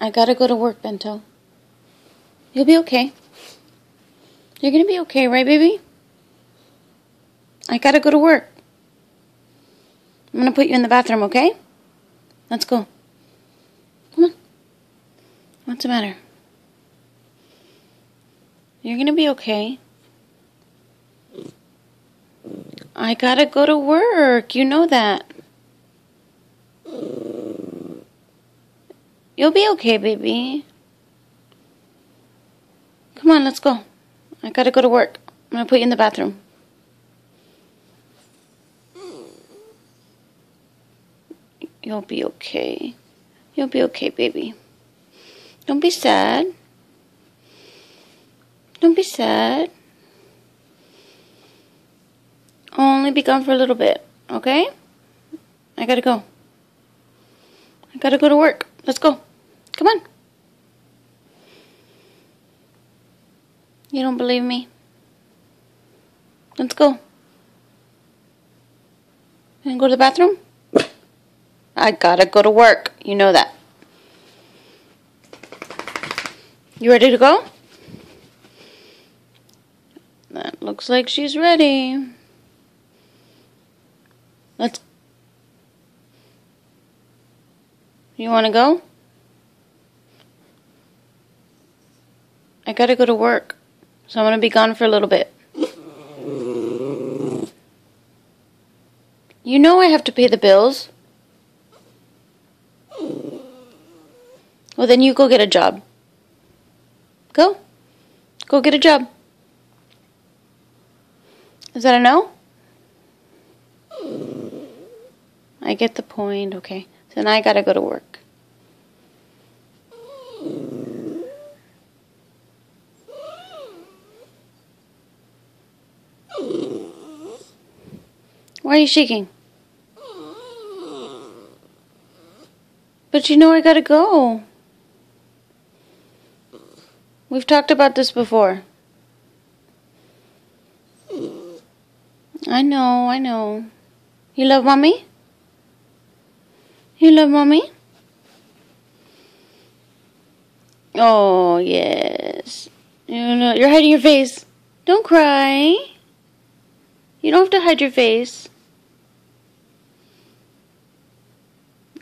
I gotta go to work, Bento. You'll be okay. You're gonna be okay, right, baby? I gotta go to work. I'm gonna put you in the bathroom, okay? Let's go. Come on. What's the matter? You're gonna be okay. I gotta go to work. You know that. You'll be okay, baby. Come on, let's go. I gotta go to work. I'm gonna put you in the bathroom. You'll be okay. You'll be okay, baby. Don't be sad. Don't be sad. Only be gone for a little bit, okay? I gotta go. I gotta go to work. Let's go. Come on. You don't believe me? Let's go. And go to the bathroom? I gotta go to work. You know that. You ready to go? That looks like she's ready. Let's. You want to go? I gotta go to work, so I'm gonna be gone for a little bit. You know I have to pay the bills. Well, then you go get a job. Go. Go get a job. Is that a no? I get the point, okay. Now I gotta go to work. Why are you shaking? But you know I gotta go. We've talked about this before. I know, I know. You love mommy? You love mommy? Oh, yes. You know, you're hiding your face. Don't cry. You don't have to hide your face.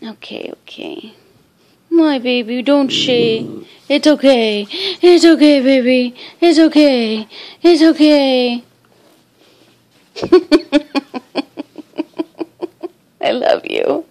Okay, okay. My baby, don't shake. It's okay. It's okay, baby. It's okay. It's okay. I love you.